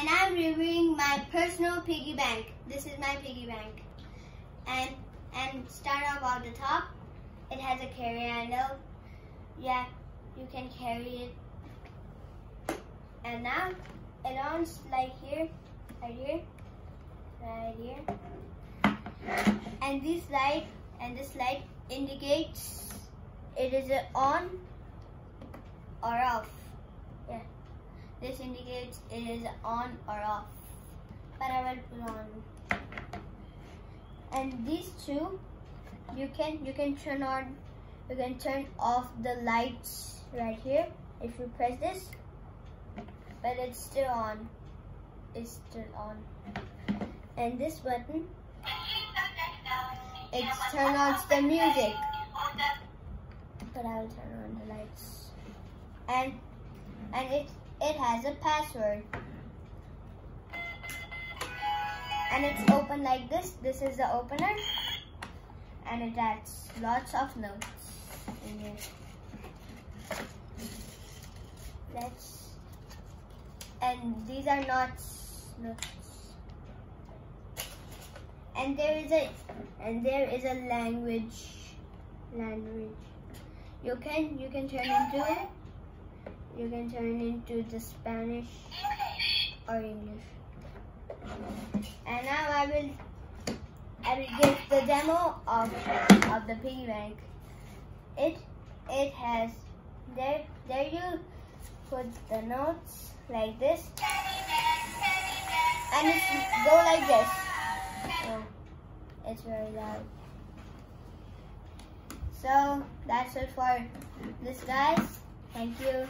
and I'm reviewing my personal piggy bank. This is my piggy bank. And and start off at the top. It has a carry handle. Yeah, you can carry it. And now it on like here, right here, right here. And this light and this light indicates it is on or off. Yeah. This indicates it is on or off. But I will put on. And these two, you can you can turn on, you can turn off the lights right here if you press this. But it's still on. It's still on. And this button, it turns on the music. But I will turn on the lights. And and it it has a password. And it's open like this. This is the opener. And it has lots of notes in here. Let's and these are not notes. And there is a and there is a language language. You can you can turn into it you can turn into the Spanish or English. And now I will I will give the demo of of the piggy bank. It it has there there you put the notes like this and it go like this. Oh, it's very loud. So that's it for this guys. Thank you.